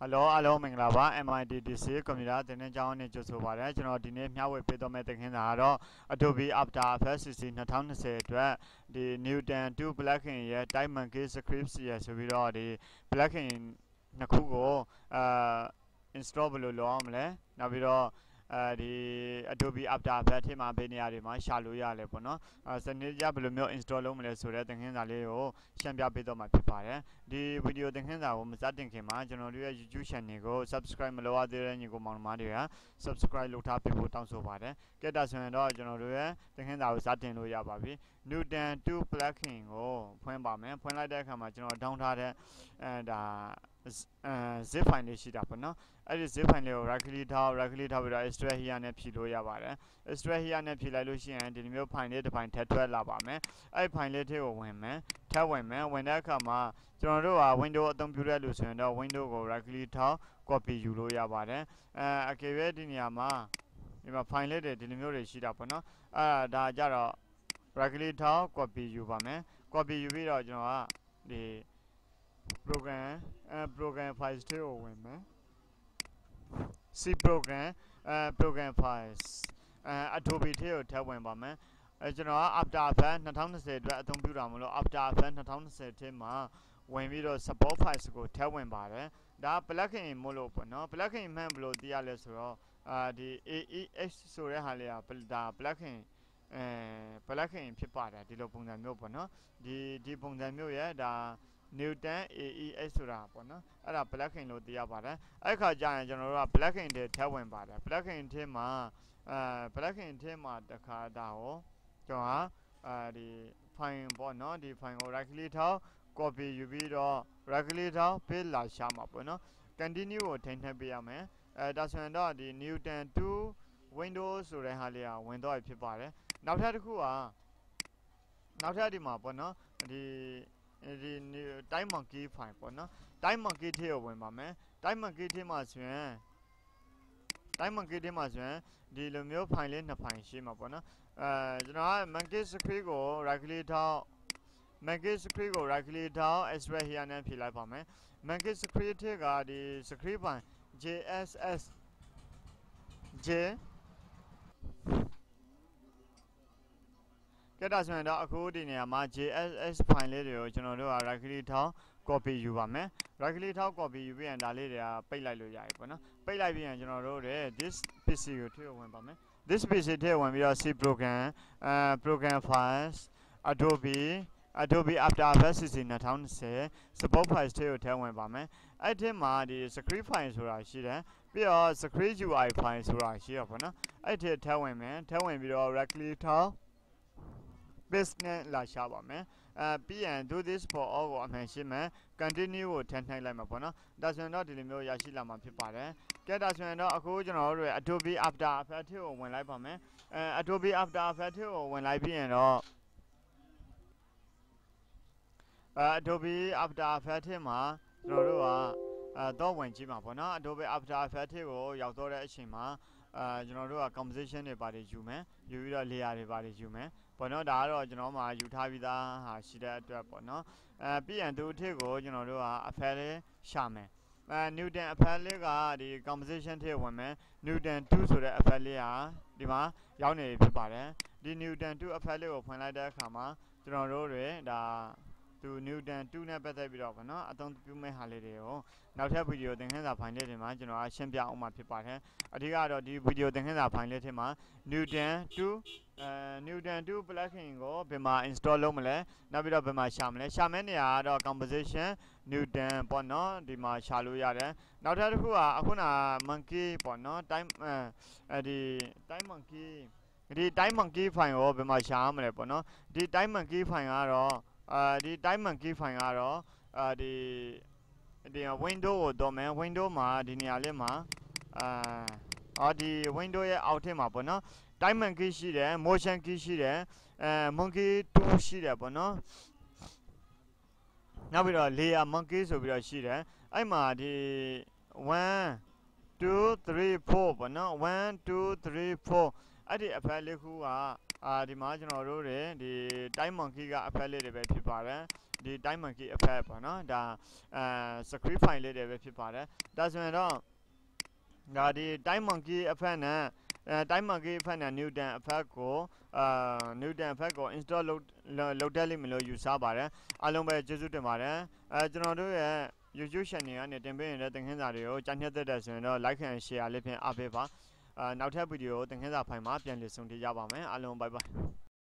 ဟယ်လိုအားလုံးမင်္ဂလာပါ MITDC ကွန်ပျူတာသင်တန်းကျောင်းနဲ့ကြိုဆိုပါရစေကျွန်တော်ဒီနေ့မျှဝေပေးသွားမယ့်သင်ခန်းစာကတော့ Adobe After Effects CC 2020အတွက်ဒီ Newton 2 plugin ရဲ့ Time Monkey Scripts ရဲ့ဆိုပြီးတော့ဒီ plugin နှစ်ခုကိုအာ install ဘယ်လိုလုပ်အောင်မလဲနောက်ပြီးတော့ အဲဒီ Adobe After Effects ထဲမှာဘယ်နေရာတွေမှာရှာလို့ရလဲပေါ့နော်အဲစနစ်ကြဘယ်လိုမျိုး install လုပ်မလဲဆိုတဲ့သင်ခန်းစာလေးကိုရှင်းပြပေးတော့မှာဖြစ်ပါတယ်ဒီဗီဒီယိုသင်ခန်းစာကိုမစတင်ခင်မှာကျွန်တော်တို့ရဲ့ YouTube channel ကို subscribe မလုပ်ရသေးတဲ့ညီကိုမောင်နှမတွေက subscribe လုပ်ထားပေးဖို့တောင်းဆိုပါတယ်ကဲဒါဆိုရင်တော့ကျွန်တော်တို့ရဲ့သင်ခန်းစာကိုစတင်လို့ရပါပြီ Newton 2 plugin ကိုဖွင့်ပါမယ်ဖွင့်လိုက်တဲ့အခါမှာကျွန်တော် down ထားတဲ့အဲဒါအဲ zip file လေးရှိတာပေါ့နော်အဲ့ဒီ zip file လေးကို right click ထား right click ထားပြီးတော့ extract here နဲ့ဖြည့်လို့ရပါတယ် extract here နဲ့ဖြည့်လိုက်လို့ရှိရင်ဒီလိုမျိုး file လေးတစ်ပိုင်းထပ်ထွက်လာပါမယ်အဲ့ဒီ file လေးထဲကိုဝင်မယ်ထပ်ဝင်မယ်ဝင်တဲ့အခါမှာကျွန်တော်တို့က window အသုံးပြုတဲ့လို့ဆိုရင်တော့ window ကို right click ထား copy ယူလို့ရပါတယ်အဲအကယ်၍ဒီနေရာမှာဒီမှာ file လေးတွေဒီလိုမျိုးတွေရှိတာပေါ့နော်အဲ့ဒါဒါကြတော့ right click ထား copy ယူပါမယ် copy ယူပြီးတော့ကျွန်တော်ကဒီ program အဲ program files တွေကိုဝင်မယ် C program အဲ program files အဲ Adobe ထဲကိုထည့်ဝင်ပါမယ်အဲကျွန်တော်က After Effects 2020အတွက်အသုံးပြုတာမလို့ After Effects 2020ထဲမှာဝင်ပြီးတော့ support files ကိုထည့်ဝင်ပါတယ်ဒါ plugin မို့လို့ပေါ့နော် plugin မှန်ဘယ်လိုသိရလဲဆိုတော့အာဒီ AEX ဆိုတဲ့ဟာလေးကဒါ plugin အဲ plugin ဖြစ်ပါတယ်ဒီလိုပုံစံမျိုးပေါ့နော်ဒီဒီပုံစံမျိုးရဲ့ဒါ Newton AES ဆိုတာပေါ့နော်အဲ့ဒါ plugin လို့သိရပါတယ်အဲ့ခါကျရင်ကျွန်တော်တို့က plugin တွေထည့်ဝင်ပါတယ် plugin ထဲမှာအဲ plugin ထဲမှာတခါဒါကိုကျွန်တော်ကအဲဒီ file ပေါ့နော်ဒီ file ကို right click ထောက် copy ယူပြီးတော့ right click ထောက် paste လာရှာမှာပေါ့နော် continue ကိုထိန်းထည့်ပေးရမယ်အဲဒါဆိုရင်တော့ဒီ Newton 2 Windows ဆိုတဲ့ဟာလေးကဝင်တော့ဖြစ်ပါတယ်နောက်ထပ်တစ်ခုကနောက်ထပ်ဒီမှာပေါ့နော်ဒီ ဒီ time monkey file ပေါ့နော် time monkey ထဲကိုဝင်ပါမယ် time monkey ထဲမှာဆိုရင် time monkey ထဲမှာဆိုရင်ဒီလိုမျိုး file လေးနှစ် file ရှိမှာပေါ့နော်အဲကျွန်တော်က monkey script ကို right click ထောက် monkey script ကို right click ထောက် extract here နဲ့ဖြည့်လိုက်ပါမယ် monkey script ထဲကဒီ script file jss j ကဲဒါဆိုရင်တော့အခုဒီနေရာမှာ JSS file လေးတွေကိုကျွန်တော်တို့က right click ထောက် copy ယူပါမယ် right click ထောက် copy ယူပြီးရင်ဒါလေးတွေကပိတ်လိုက်လို့ရပြီပေါ့နော်ပိတ်လိုက်ပြီးရင်ကျွန်တော်တို့ရဲ့ this PC ကိုထည့်ဝင်ပါမယ် this PC ထည့်ဝင်ပြီးတော့ C program အဲ program files Adobe Adobe After Effects CC 2020 support files ထည့်ကိုထည့်ဝင်ပါမယ်အဲ့ဒီမှာဒီ script file ဆိုတာရှိတယ်ပြီးတော့ script UI file ဆိုတာရှိရပါတော့အဲ့ဒီထည့်ဝင်မယ်ထည့်ဝင်ပြီးတော့ right click ထောက် paste နဲ့လာရှာပါမယ်အဲပြီးရင် do this for all ကိုအမှန်ရှင်းမယ် continue ကိုထည့်နှိုက်လိုက်မှာပေါ့နော်ဒါဆိုရင်တော့ဒီလိုမျိုးရရှိလာမှာဖြစ်ပါတယ်ကဲဒါဆိုရင်တော့အခုကျွန်တော်တို့ရဲ့ Adobe After Effects ကိုဝင်လိုက်ပါမယ်အဲ Adobe After Effects ကိုဝင်လိုက်ပြီးရင်တော့အဲ Adobe After Effects မှာကျွန်တော်တို့ကအဲတော့ဝင်ကြည့်မှာပေါ့နော် Adobe After Effects ကိုရောက်တော့တဲ့အချိန်မှာအဲကျွန်တော်တို့က composition တွေပါတယ်ယူမယ်ယူပြီးတော့ layer တွေပါတယ်ယူမယ် ပေါ့နော်ဒါကတော့ကျွန်တော်မှယူထားပြီးသားဟာရှိတဲ့အတွက်ပေါ့နော်အဲပြီးရင်သူအထစ်ကိုကျွန်တော်တို့ကအဖက်လေးရှာမယ်အဲ Newton အဖက်လေးကဒီ composition ထဲဝင်မယ် Newton 2ဆိုတဲ့အဖက်လေးဟာဒီမှာရောက်နေဖြစ်ပါတယ်ဒီ Newton 2အဖက်လေးကိုဖွင့်လိုက်တဲ့အခါမှာကျွန်တော်တို့တွေဒါ သူ Newton 2နဲ့ပတ်သက်ပြီးတော့ဗောနော်အသုံးပြုမဲ့ဟာလေးတွေကိုနောက်ထပ်ဗီဒီယိုသင်ခန်းစာဖိုင်လေးတွေမှာကျွန်တော်အရှင်းပြအောင်မှာဖြစ်ပါတယ်အဓိကတော့ဒီဗီဒီယိုသင်ခန်းစာဖိုင်လေးထဲမှာ Newton 2အဲ Newton 2 plugin ကိုဘယ်မှာ install လုပ်မလဲနောက်ပြီးတော့ဘယ်မှာရှာမလဲရှာမယ့်နေရာကတော့ composition Newton ပေါ့နော်ဒီမှာရှာလို့ရတယ်နောက်ထပ်တစ်ခုကအခုန monkey ပေါ့နော် time အဲဒီ time monkey ဒီ time monkey file ကိုဘယ်မှာရှာရမလဲပေါ့နော်ဒီ time monkey file ကတော့ အာဒီ time monkey file ကတော့အာဒီဒီ window ကိုတော့မယ် window မှာဒီနေရာလေးမှာအာအော်ဒီ window ရဲ့အောက်ထက်မှာပေါ့နော် time monkey ရှိတယ် motion key ရှိတယ်အဲ monkey 2ရှိတယ်ပေါ့နော်နောက်ပြီးတော့ layer monkey ဆိုပြီးတော့ရှိတယ်အဲ့မှာဒီ1 2 3 4ပေါ့နော်1 2 3 4အဲ့ဒီအဖက်လေးခုက အာဒီမှာကျွန်တော်တို့တွေဒီ time monkey က effect လေးတွေပဲဖြစ်ပါတယ်ဒီ time monkey effect ပေါ့နော်ဒါအဲ script file လေးတွေပဲဖြစ်ပါတယ်ဒါဆိုရင်တော့ဒါဒီ time monkey effect နဲ့အဲ time monkey effect နဲ့ newton effect ကိုအာ newton effect ကို install လုပ်လုပ်တတ်လိမ့်မယ်လို့ယူဆပါတယ်အားလုံးပဲကျေးဇူးတင်ပါတယ်အဲကျွန်တော်တို့ရဲ့ YouTube channel ကနေတင်ပေးနေတဲ့သင်ခန်းစာတွေကိုကြားညက်သက်တဲ့ဆိုရင်တော့ like and share လေးဖြင့်အားပေးပါ အာနောက်ထပ်ဗီဒီယိုသင်ခန်းစာဖိုင်မှာပြန်လည်ဆုံတွေ့ကြပါမယ်အားလုံး bye bye